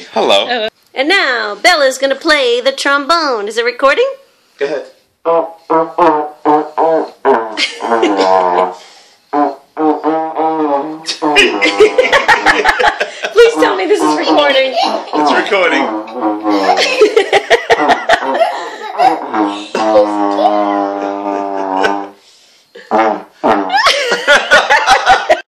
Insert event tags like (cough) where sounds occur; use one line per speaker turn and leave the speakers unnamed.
Hello. Oh.
And now Bella's gonna play the trombone. Is it recording?
Go ahead. (laughs)
Please tell me this is recording.
It's recording. (laughs)